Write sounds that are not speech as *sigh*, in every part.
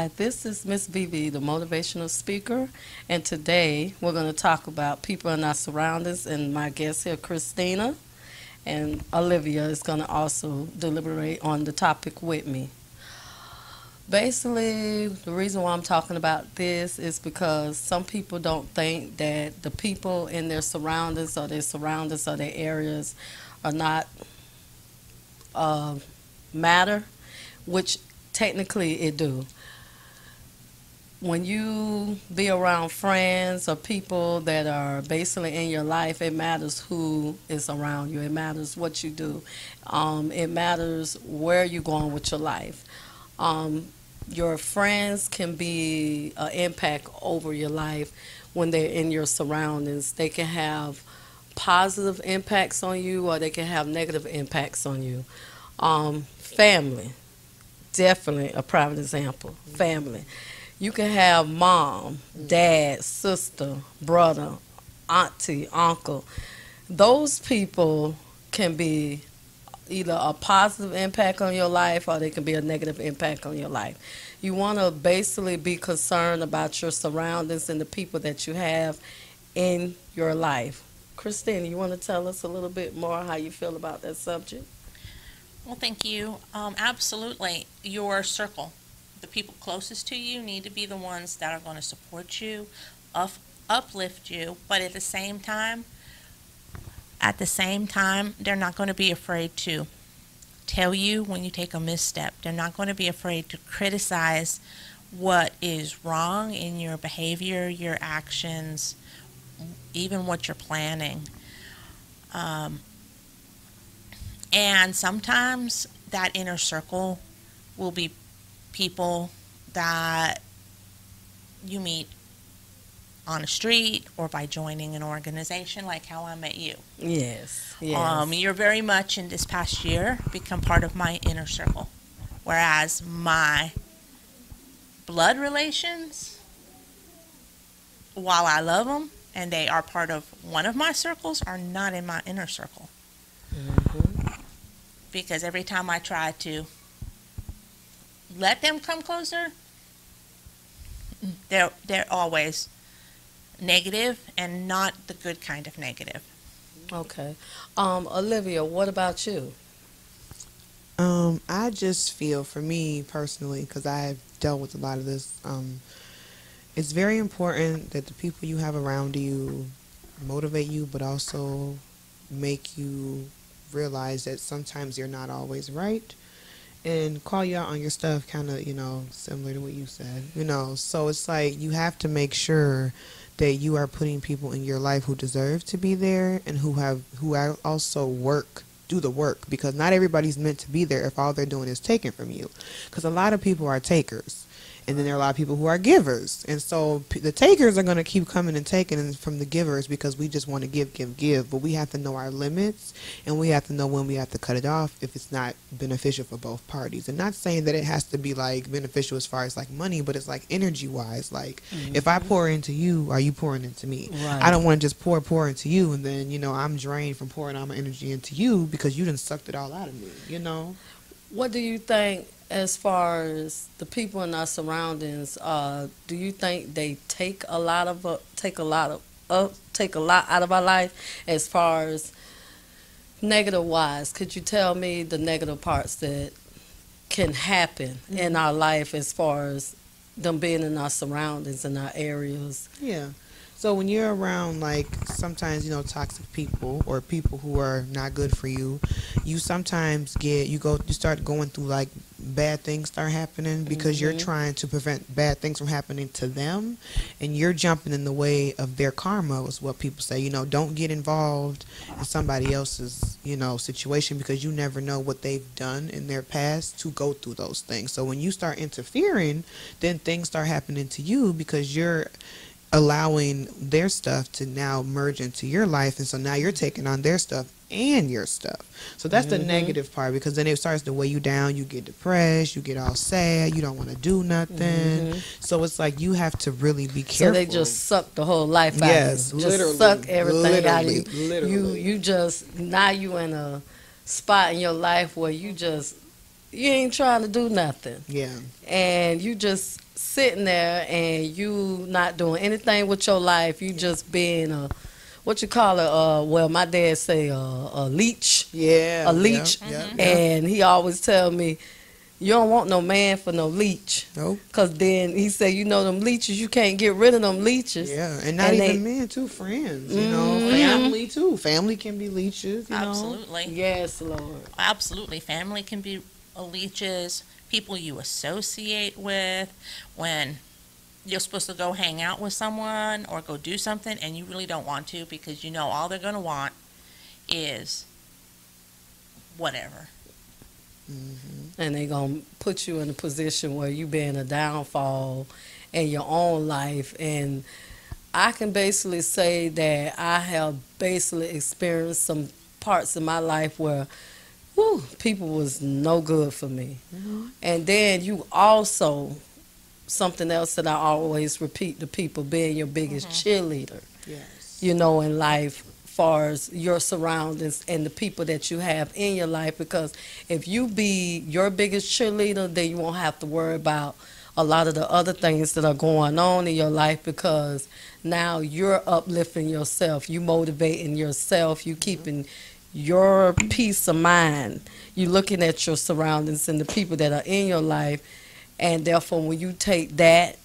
Hi, this is Miss Veve, the motivational speaker, and today we're going to talk about people in our surroundings. And my guest here, Christina, and Olivia is going to also deliberate on the topic with me. Basically, the reason why I'm talking about this is because some people don't think that the people in their surroundings or their surroundings or their areas are not uh, matter, which technically it do. When you be around friends or people that are basically in your life, it matters who is around you. It matters what you do. Um, it matters where you're going with your life. Um, your friends can be an impact over your life when they're in your surroundings. They can have positive impacts on you or they can have negative impacts on you. Um, family, definitely a prime example. Family. You can have mom, dad, sister, brother, auntie, uncle. Those people can be either a positive impact on your life or they can be a negative impact on your life. You want to basically be concerned about your surroundings and the people that you have in your life. Christine, you want to tell us a little bit more how you feel about that subject? Well, thank you. Um, absolutely. Your circle, the people closest to you, need to be the ones that are going to support you, up, uplift you, but at the same time, at the same time, they're not going to be afraid to tell you when you take a misstep. They're not going to be afraid to criticize what is wrong in your behavior, your actions, even what you're planning. Um, and sometimes that inner circle will be people that you meet on a street or by joining an organization like how I met you. Yes. Yes. Um, you're very much in this past year become part of my inner circle. Whereas my blood relations, while I love them and they are part of one of my circles, are not in my inner circle. Mhm. Because every time I try to let them come closer, they're they're always negative and not the good kind of negative. Okay. Um, Olivia, what about you? Um, I just feel for me personally, because I've dealt with a lot of this, um, it's very important that the people you have around you motivate you, but also make you realize that sometimes you're not always right and call you out on your stuff, kind of, you know, similar to what you said, you know. So it's like you have to make sure that you are putting people in your life who deserve to be there and who have who also work do the work because not everybody's meant to be there if all they're doing is taking from you because a lot of people are takers and then there are a lot of people who are givers. And so p- the takers are going to keep coming and taking from the givers because we just want to give give give. But we have to know our limits and we have to know when we have to cut it off if it's not beneficial for both parties. And not saying that it has to be like beneficial as far as like money but it's like energy wise like mm-hmm. if i pour into you are you pouring into me? Right. i don't want to just pour pour into you and then you know i'm drained from pouring all my energy into you because you didn't sucked it all out of me you know? What do you think as far as the people in our surroundings? Uh, do you think they take a lot of uh, take a lot of uh, take a lot out of our life as far as negative wise? Could you tell me the negative parts that can happen in our life as far as them being in our surroundings and our areas? Yeah. So when you're around like sometimes you know toxic people or people who are not good for you, you sometimes get you go you start going through like bad things start happening because you're Mhm. trying to prevent bad things from happening to them and you're jumping in the way of their karma is what people say. You know, don't get involved in somebody else's, you know, situation because you never know what they've done in their past to go through those things. So when you start interfering, then things start happening to you because you're allowing their stuff to now merge into your life and so now you're taking on their stuff and your stuff so that's the Mhm. negative part because then it starts to weigh you down you get depressed you get all sad you don't want to do nothing Mhm. so it's like you have to really be careful. So they just suck the whole life out Yes, of you. Just literally, suck everything out of you. literally, You you just now you in a spot in your life where you just you ain't trying to do nothing. yeah And you just sitting there and you not doing anything with your life. You just being a what you call it? Uh, well, my dad say uh, a leech, Yeah. a leech, Yeah. yeah, and he always tell me, "You don't want no man for no leech." Nope. Cause then he said, you know them leeches, you can't get rid of them leeches. Yeah, and not And even they- men too, friends. You know, Mhm. family too. Family can be leeches. You know. Absolutely. Yes, Lord. Absolutely. Family can be leeches, people you associate with when you're supposed to go hang out with someone or go do something and you really don't want to because you know all they're going to want is whatever. Mm-hmm. And they're gonna put you in a position where you be in a downfall in your own life. And I can basically say that I have basically experienced some parts of my life where whew, people was no good for me. Mm-hmm. And then you also something else that I always repeat to people being your biggest mm-hmm. cheerleader Yes. you know, in life, far as your surroundings and the people that you have in your life. Because if you be your biggest cheerleader, then you won't have to worry about a lot of the other things that are going on in your life because now you're uplifting yourself, you motivating yourself, you mm-hmm. keeping your peace of mind. You looking at your surroundings and the people that are in your life, and therefore when you take that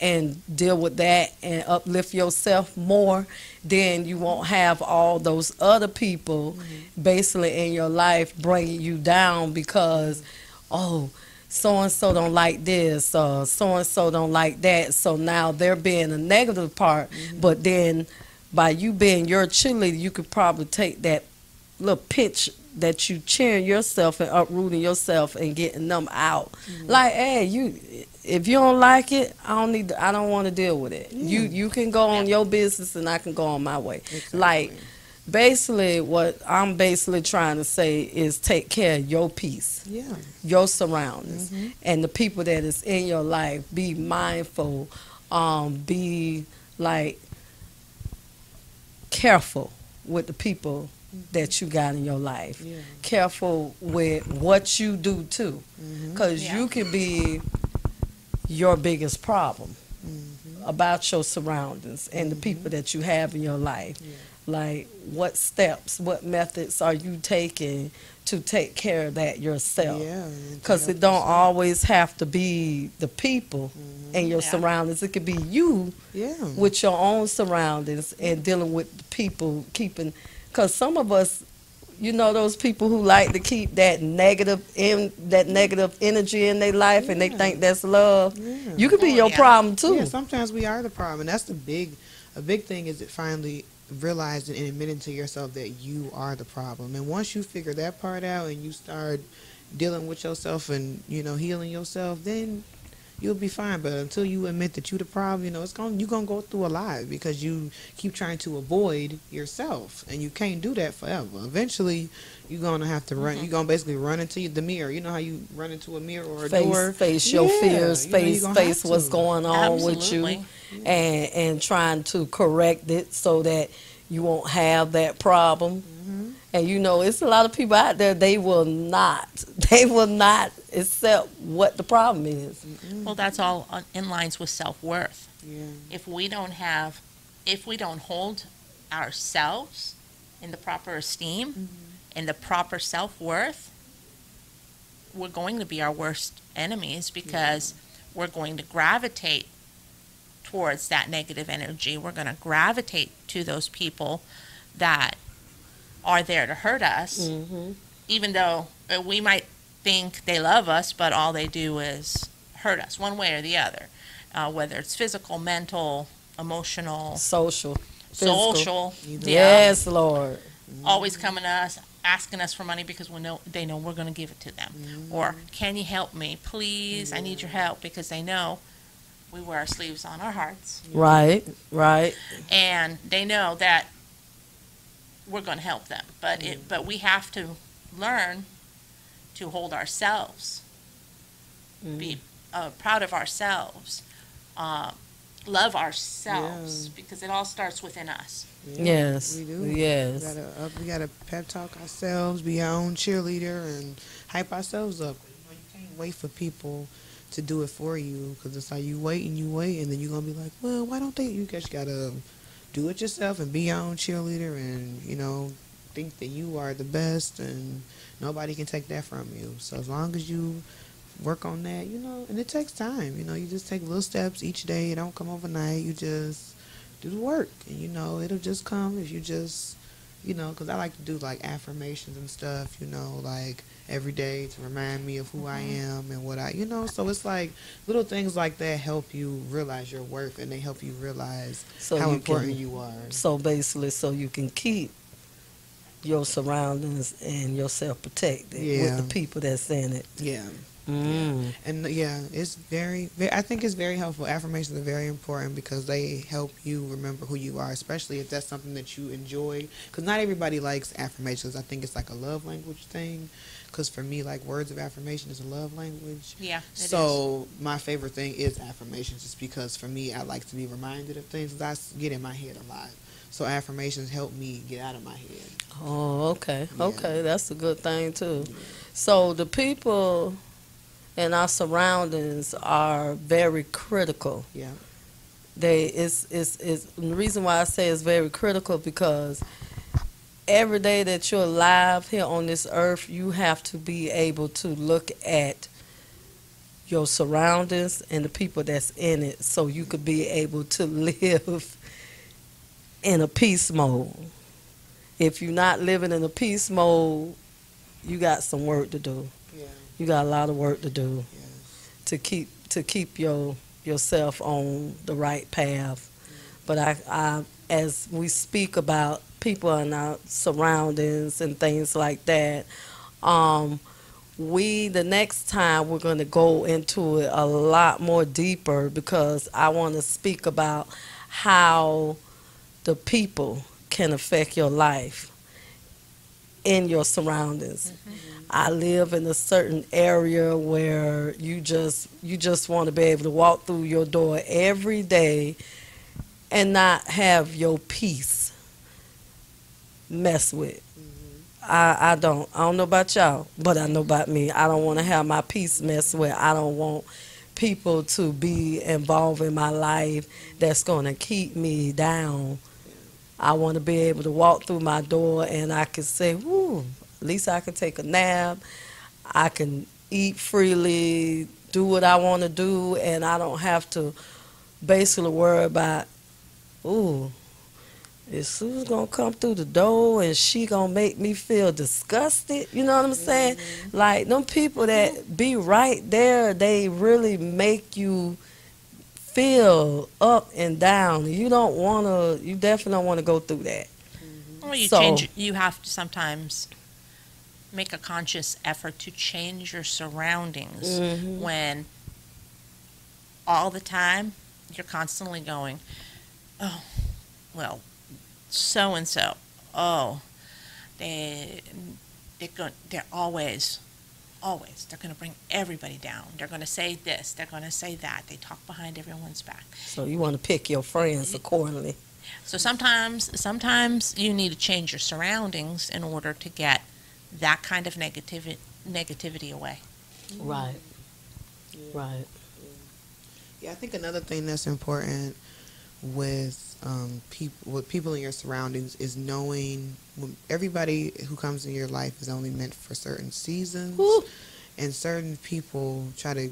and deal with that and uplift yourself more, then you won't have all those other people mm-hmm. basically in your life bringing you down because, oh, so and so don't like this, or so and so don't like that. So now they're being a negative part, mm-hmm. but then by you being your cheerleader, you could probably take that little pitch that you cheering yourself and uprooting yourself and getting them out. Like, hey, you if you don't like it, I don't need to, I don't want to deal with it. You you can go on your business and I can go on my way. Exactly. Like basically what I'm basically trying to say is take care of your peace, Yeah. your surroundings and the people that is in your life. Be mindful. Um be like careful with the people that you got in your life Yeah. careful with what you do too because Yeah. you can be your biggest problem Mm-hmm. about your surroundings and the people that you have in your life like what steps what methods are you taking to take care of that yourself because take it don't yourself. always have to be the people and your Yeah. surroundings it could be you Yeah. with your own surroundings and dealing with the people keeping because some of us you know those people who like to keep that negative in that negative energy in their life and they think that's love Yeah. you could be Oh, your yeah. problem too Yeah, sometimes we are the problem, and that's the big, a big thing is it finally realizing and admitting to yourself that you are the problem. And once you figure that part out and you start dealing with yourself and you know healing yourself, then you'll be fine. But until you admit that you're the problem, you know it's going you're gonna go through a lot because you keep trying to avoid yourself, and you can't do that forever. Eventually, you're gonna have to run. You're gonna basically run into the mirror. You know how you run into a mirror or a door. face face your Yeah, fears you know, face face what's going on with Absolutely. you and and trying to correct it so that you won't have that problem Mm-hmm. and you know it's a lot of people out there they will not *laughs* they will not accept what the problem is Well, that's all on- in lines with self-worth. Yeah. If we don't have, if we don't hold ourselves in the proper esteem and the proper self-worth, we're going to be our worst enemies because we're going to gravitate towards that negative energy. We're going to gravitate to those people that are there to hurt us, mm-hmm. even though uh, we might think they love us, but all they do is hurt us one way or the other, uh, whether it's physical, mental, emotional, social. Physical. social. Yes lord. Always coming to us, asking us for money because we know they know we're going to give it to them, mm-hmm. or can you help me, please? I need your mm-hmm. help because they know we wear our sleeves on our hearts, right right. And they know that we're going to help them. But it, mm. but we have to learn to hold ourselves, be uh, proud of ourselves, uh, love ourselves, because it all starts within us. Yeah, yes we do. yes We gotta, uh, we gotta pep talk ourselves, be our own cheerleader, and hype ourselves up. You, know, you can't wait for people to do it for you because it's like you wait and you wait and then you're gonna be like, well, why don't they? You just gotta do it yourself and be your own cheerleader and you know think that you are the best and nobody can take that from you. So as long as you work on that, you know, and it takes time. You know, you just take little steps each day. It don't come overnight. You just do the work, and you know, it'll just come if you just, you know, because I like to do like affirmations and stuff. You know, like every day to remind me of who I mm-hmm. am and what I, you know. So it's like little things like that help you realize your worth, and they help you realize So how you important can, you are. So basically, so you can keep your surroundings and yourself protected Yeah. with the people that's in it. Yeah. Mm. And yeah, it's very, very. I think it's very helpful. Affirmations are very important because they help you remember who you are, especially if that's something that you enjoy. Because not everybody likes affirmations. I think it's like a love language thing. Because for me, like words of affirmation is a love language. Yeah. it is. So my favorite thing is affirmations, just because for me, I like to be reminded of things. 'cause I s- get in my head a lot. So affirmations help me get out of my head. Oh, okay, Yeah. okay, that's a good thing too. So the people in our surroundings are very critical. Yeah. They it's it's it's the reason why I say it's very critical because every day that you're alive here on this earth, you have to be able to look at your surroundings and the people that's in it so you could be able to *laughs* live in a peace mode. If you're not living in a peace mode, you got some work to do. Yeah. You got a lot of work to do Yeah. to keep to keep your yourself on the right path. But I, I as we speak about people and our surroundings and things like that, um, we the next time we're going to go into it a lot more deeper because I want to speak about how the people can affect your life in your surroundings. Mm-hmm. I live in a certain area where you just you just want to be able to walk through your door every day and not have your peace mess with. Mm-hmm. I, I don't I don't know about y'all, but I know about me. I don't want to have my peace messed with. I don't want people to be involved in my life that's going to keep me down. I want to be able to walk through my door and I can say, "Whoo, at least I can take a nap. I can eat freely, do what I want to do, and I don't have to basically worry about, ooh, is Sue's gonna come through the door and she gonna make me feel disgusted? You know what I'm saying? Mm-hmm. Like them people that be right there, they really make you feel up and down. You don't wanna, you definitely don't wanna go through that. Well, you So- change. You have to sometimes make a conscious effort to change your surroundings Mhm. when all the time you're constantly going, oh, well, so and so, oh, they they're going, they're always. Always, they're going to bring everybody down. They're going to say this. They're going to say that. They talk behind everyone's back. So you wanna pick your friends accordingly. So sometimes, sometimes you need to change your surroundings in order to get that kind of negativity negativity away. Right. Right. Yeah, I think another thing that's important with um, people with people in your surroundings is knowing when everybody who comes in your life is only meant for certain seasons, Woo. and certain people try to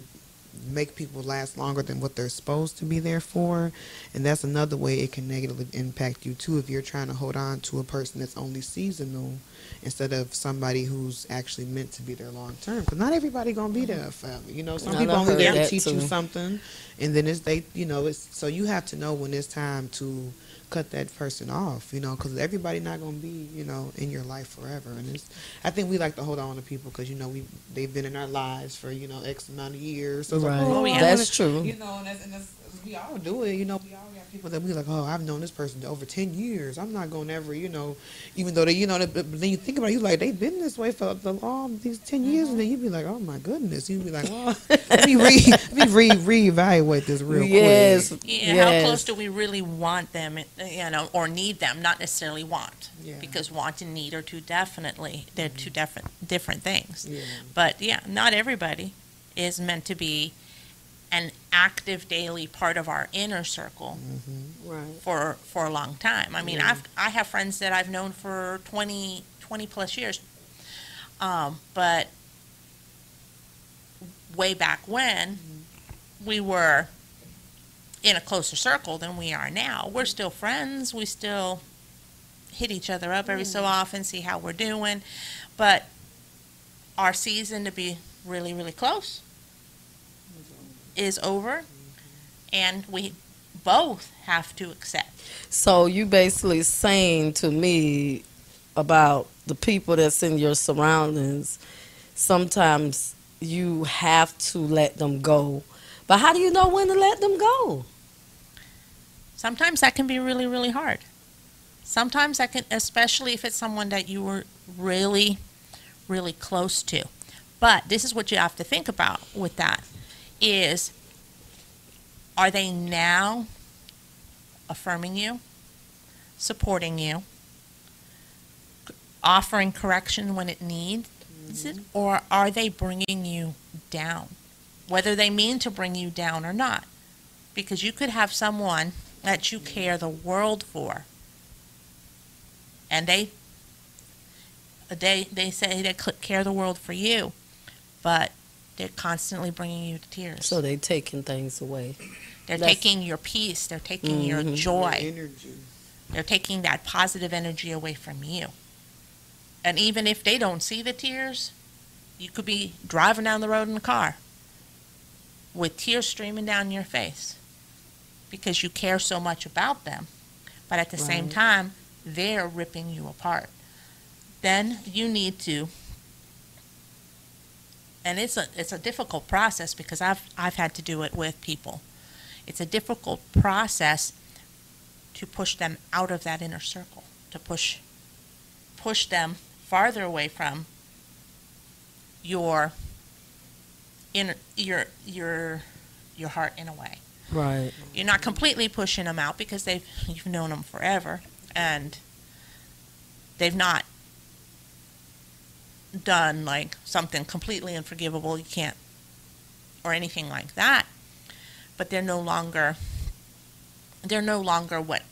make people last longer than what they're supposed to be there for, and that's another way it can negatively impact you too if you're trying to hold on to a person that's only seasonal instead of somebody who's actually meant to be there long term. Because not everybody gonna be there forever. You know, some people only there to teach you something, and then it's they. You know, it's so you have to know when it's time to cut that person off. You know, because everybody not gonna be you know in your life forever. And it's I think we like to hold on to people because you know we they've been in our lives for you know X amount of years. So Right. like, oh, yeah. I That's wanna- true. You know, and that's, and that's we all do it. You know, we all got people that we like. Oh, I've known this person over ten years. I'm not gonna ever, you know, even though they, you know, but but then you think about it, you like they've been this way for the, long these 10 years, and then you'd be like, oh my goodness, you'd be like, oh, let me re, *laughs* let me re reevaluate this real yes. quick. Yeah, yes. How close do we really want them, uh, you know, or need them? Not necessarily want, Yeah. because want and need are two definitely they're two different different things. Yeah. But yeah, not everybody is meant to be an active daily part of our inner circle Right. for for a long time. I mean, I've I have friends that I've known for 20, 20 plus years. Um, but way back when we were in a closer circle than we are now. We're still friends. We still hit each other up every so often, see how we're doing. But our season to be really, really close is over, and we both have to accept. So you basically saying to me about the people that's in your surroundings, sometimes you have to let them go. But how do you know when to let them go? Sometimes that can be really, really hard. Sometimes that can, especially if it's someone that you were really, really close to. But this is what you have to think about with that is are they now affirming you, supporting you, offering correction when it needs mm-hmm. it, or are they bringing you down? Whether they mean to bring you down or not. Because you could have someone that you mm-hmm. care the world for. And they they they say they care the world for you, but they're constantly bringing you to tears. So they're taking things away. they're that's- taking your peace, they're taking your Mhm. joy, Energy. they're taking that positive energy away from you. And even if they don't see the tears, you could be driving down the road in a car with tears streaming down your face because you care so much about them. But at the same time, they're ripping you apart. Then you need to and it's a it's a difficult process because I've I've had to do it with people. It's a difficult process to push them out of that inner circle, to push push them farther away from your inner your your your heart in a way. Right. You're not completely pushing them out because they've you've known them forever and they've not done like something completely unforgivable you can't or anything like that. But they're no longer they're no longer what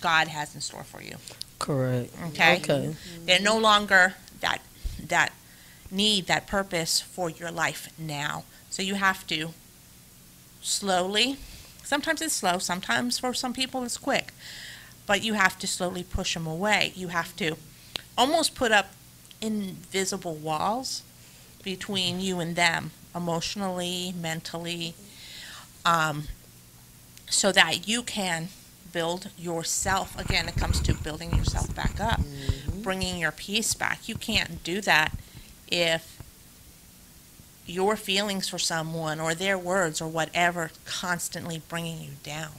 God has in store for you. Correct. okay? Okay. they're no longer that that need that purpose for your life now. So you have to slowly sometimes it's slow sometimes for some people it's quick but you have to slowly push them away. You have to almost put up invisible walls between you and them emotionally mentally um, so that you can build yourself. Again it comes to building yourself back up bringing your peace back. You can't do that if your feelings for someone or their words or whatever constantly bringing you down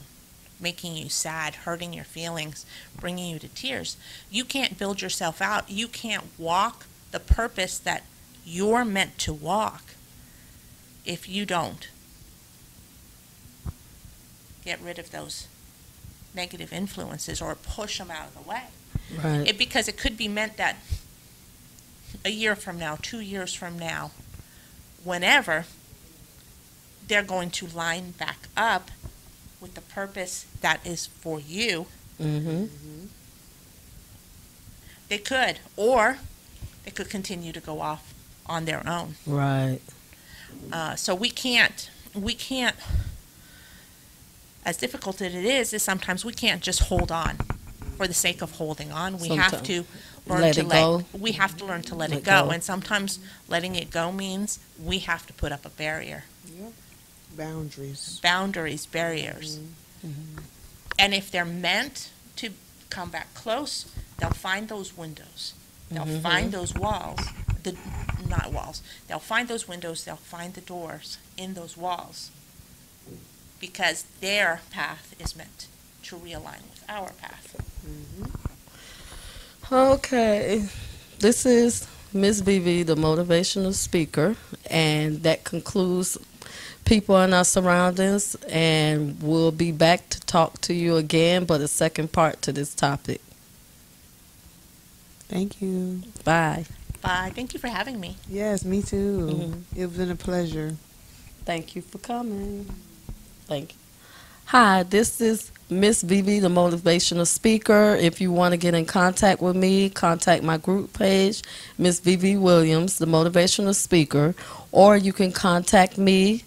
making you sad hurting your feelings bringing you to tears you can't build yourself out you can't walk the purpose that you're meant to walk if you don't get rid of those negative influences or push them out of the way Right. it, because it could be meant that a year from now, two years from now, whenever, they're going to line back up with the purpose that is for you. mm-hmm. They could, or they could continue to go off on their own. Right. Uh, so we can't, we can't, as difficult as it is, is sometimes we can't just hold on for the sake of holding on. We have to learn Let to it let, go. we have to learn to let, Let it go. go. And sometimes letting it go means we have to put up a barrier, Boundaries. boundaries, barriers. Mm-hmm. Mm-hmm. And if they're meant to come back close, they'll find those windows. They'll Mhm. find those walls, the not walls. They'll find those windows. They'll find the doors in those walls, because their path is meant to realign with our path. Mm-hmm. Okay. This is Miss Veve, the motivational speaker, and that concludes people in our surroundings. And we'll be back to talk to you again, but a second part to this topic. Thank you. Bye. Bye. Thank you for having me. Yes, me too. Mhm. It's been a pleasure. Thank you for coming. Thank you. Hi, this is Miss Veve, the motivational speaker. If you want to get in contact with me, contact my group page, Miss Veve Williams, the motivational speaker, or you can contact me,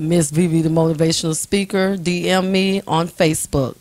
Miss Veve, the motivational speaker, DM me on Facebook.